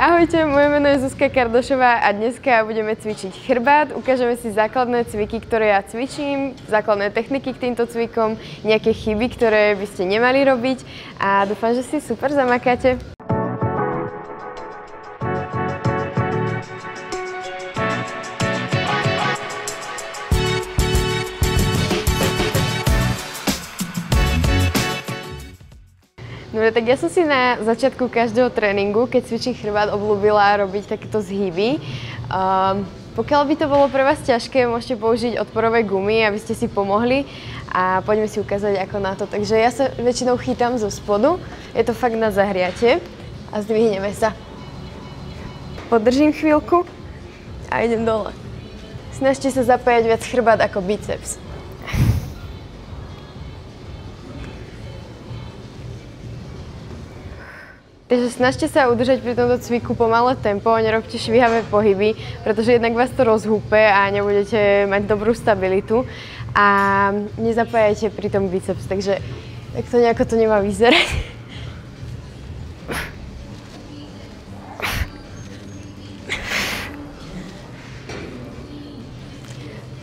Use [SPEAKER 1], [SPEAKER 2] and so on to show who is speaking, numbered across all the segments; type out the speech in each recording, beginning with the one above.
[SPEAKER 1] Ahojte, moje meno je Zuzka Kardošová a dneska budeme cvičiť chrbát. Ukážeme si základné cviky, ktoré ja cvičím, základné techniky k týmto cvikom, nejaké chyby, ktoré by ste nemali robiť a dúfam, že si super zamakáte. Dobre, tak ja som si na začiatku každého tréningu, keď cvičím chrbát, obľúbila robiť takéto zhyby. Um, pokiaľ by to bolo pre vás ťažké, môžete použiť odporové gumy, aby ste si pomohli a poďme si ukázať ako na to. Takže ja sa väčšinou chytám zo spodu, je to fakt na zahriatie a zdvihneme sa. Podržím chvíľku a idem dole. Snažte sa zapájať viac chrbát ako biceps. Takže snažte sa udržať pri tomto cviku pomalé tempo, nerobte švihavé pohyby, pretože jednak vás to rozhúpe a nebudete mať dobrú stabilitu a nezapájajte pri tom biceps, takže tak to nejako to nemá vyzerať.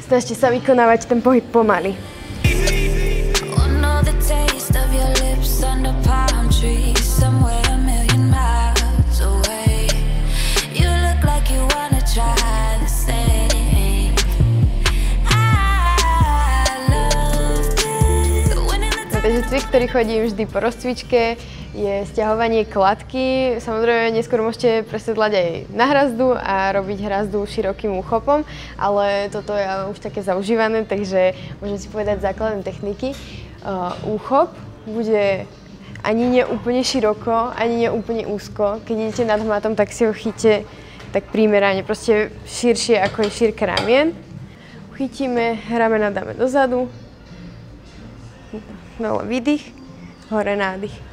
[SPEAKER 1] Snažte sa vykonávať ten pohyb pomaly. Cvik, ktorý chodím vždy po rozcvičke, je stiahovanie kladky. Samozrejme, neskôr môžete presedlať aj na hrazdu a robiť hrazdu širokým úchopom, ale toto je už také zaužívané, takže môžem si povedať základné techniky. Uh, úchop bude ani nie úplne široko, ani nie úplne úzko. Keď idete nad hmatom, tak si ho chyte tak primerane, proste širšie ako je šírka ramien. Uchytíme, ramena dáme dozadu, dole výdych, hore nádych.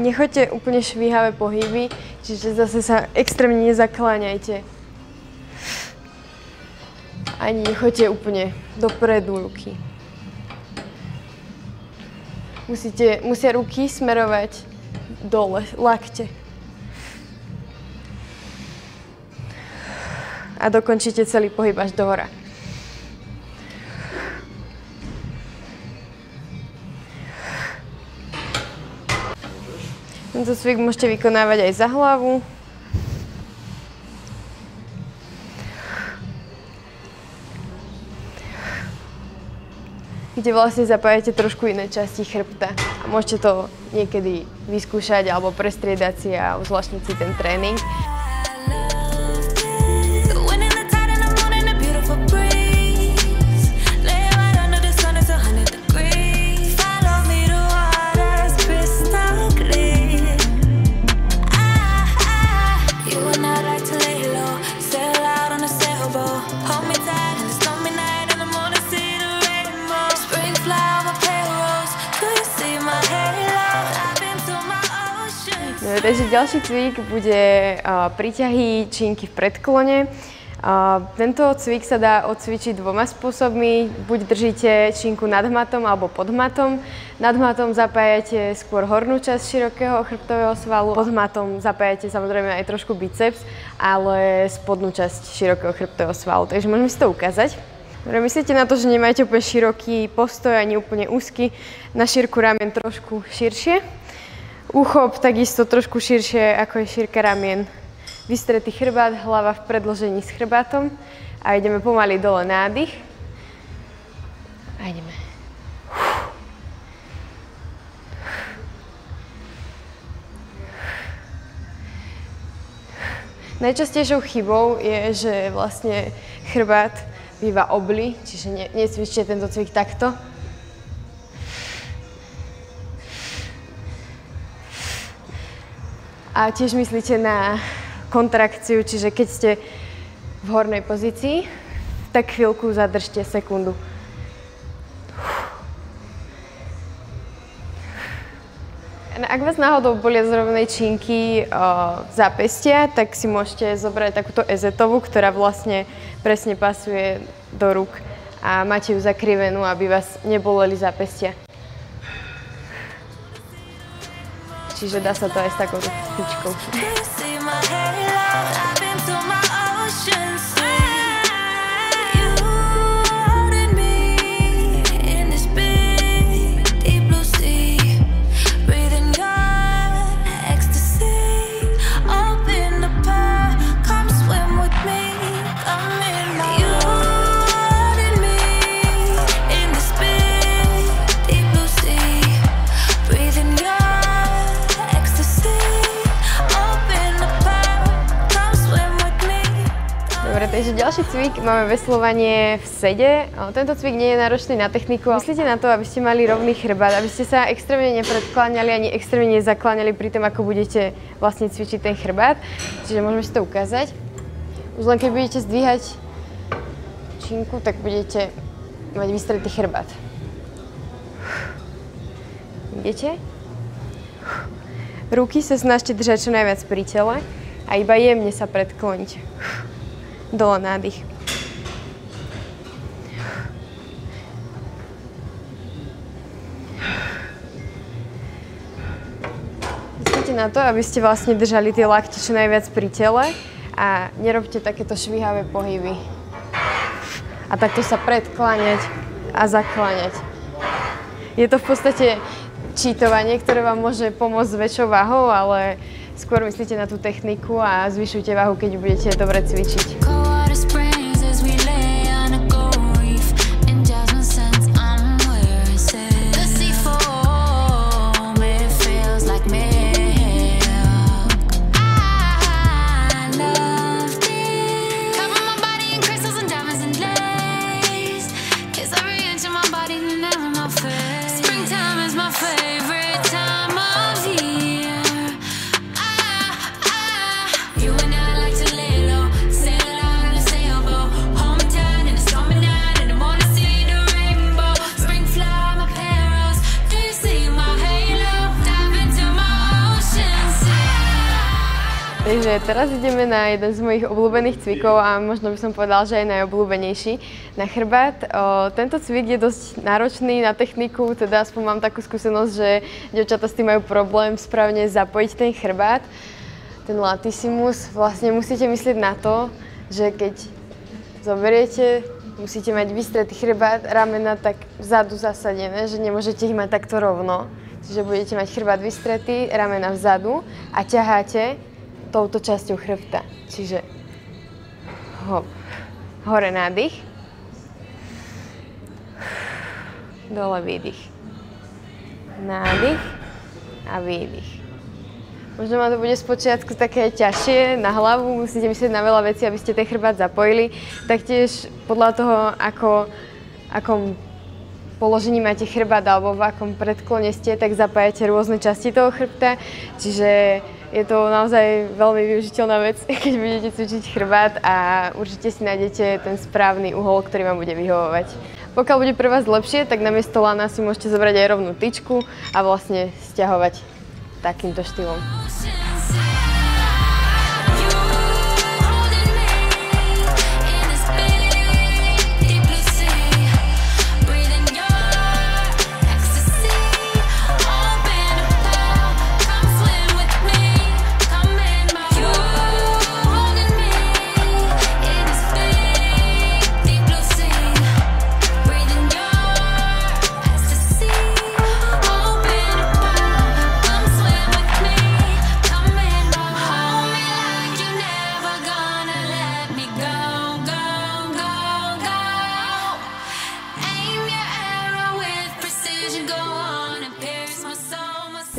[SPEAKER 1] Nechoďte úplne švíhavé pohyby, čiže zase sa extrémne nezakláňajte. Ani nechoďte úplne dopredu ruky. Musíte, musia ruky smerovať dole, lakte. A dokončíte celý pohyb až do hora. Tento cvik môžete vykonávať aj za hlavu. Kde vlastne zapájate trošku iné časti chrbta. A môžete to niekedy vyskúšať alebo prestriedať si a uzvláštniť si ten tréning. Takže ďalší cvik bude príťahy činky v predklone. Tento cvik sa dá odcvičiť dvoma spôsobmi. Buď držíte činku nad hmatom alebo pod hmatom. Nad hmatom zapájate skôr hornú časť širokého chrbtového svalu. Pod hmatom zapájate samozrejme aj trošku biceps, ale spodnú časť širokého chrbtového svalu. Takže môžeme si to ukázať. Dobre, myslíte na to, že nemáte úplne široký postoj ani úplne úzky. Na šírku ramen trošku širšie. Uchop takisto trošku širšie, ako je šírka ramien. Vystretý chrbát, hlava v predložení s chrbátom. A ideme pomaly dole nádych. A ideme. Najčastejšou chybou je, že vlastne chrbát býva obly, čiže necvičte tento cvik takto, A tiež myslíte na kontrakciu, čiže keď ste v hornej pozícii, tak chvíľku zadržte sekundu. Ak vás náhodou bolia z rovnej činky zápestia, tak si môžete zobrať takúto ezetovú, ktorá vlastne presne pasuje do rúk a máte ju zakrivenú, aby vás neboleli zápestia. Čiže dá sa to aj s takouto ďalší cvik máme veslovanie v sede. Tento cvik nie je náročný na techniku. Myslíte na to, aby ste mali rovný chrbát, aby ste sa extrémne nepredkláňali ani extrémne nezakláňali pri tom, ako budete vlastne cvičiť ten chrbát. Čiže môžeme si to ukázať. Už len keď budete zdvíhať činku, tak budete mať vystretý chrbát. Idete? Ruky sa snažte držať čo najviac pri tele a iba jemne sa predkloniť dole nádych. Myslíte na to, aby ste vlastne držali tie lakte čo najviac pri tele a nerobte takéto švihavé pohyby. A takto sa predkláňať a zakláňať. Je to v podstate čítovanie, ktoré vám môže pomôcť s väčšou váhou, ale skôr myslíte na tú techniku a zvyšujte váhu, keď budete dobre cvičiť. Takže teraz ideme na jeden z mojich obľúbených cvikov a možno by som povedal, že aj najobľúbenejší na chrbát. Tento cvik je dosť náročný na techniku, teda aspoň mám takú skúsenosť, že devčata s tým majú problém správne zapojiť ten chrbát. Ten latissimus, vlastne musíte myslieť na to, že keď zoberiete, musíte mať vystretý chrbát, ramena tak vzadu zasadené, že nemôžete ich mať takto rovno. Čiže budete mať chrbát vystretý, ramena vzadu a ťaháte touto časťou chrbta. Čiže hop, hore nádych, dole výdych. Nádych a výdych. Možno ma to bude z počiatku také ťažšie na hlavu, musíte myslieť na veľa vecí, aby ste ten chrbát zapojili. Taktiež podľa toho, ako, akom položení máte chrbát alebo v akom predklone ste, tak zapájate rôzne časti toho chrbta. Čiže je to naozaj veľmi využiteľná vec, keď budete cvičiť chrbát a určite si nájdete ten správny uhol, ktorý vám bude vyhovovať. Pokiaľ bude pre vás lepšie, tak namiesto lana si môžete zobrať aj rovnú tyčku a vlastne stiahovať takýmto štýlom.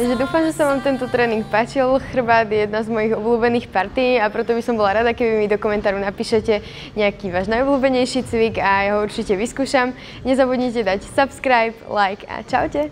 [SPEAKER 1] Takže dúfam, že sa vám tento tréning páčil. Chrbát je jedna z mojich obľúbených partí a preto by som bola rada, keby mi do komentáru napíšete nejaký váš najobľúbenejší cvik a ja ho určite vyskúšam. Nezabudnite dať subscribe, like a čaute.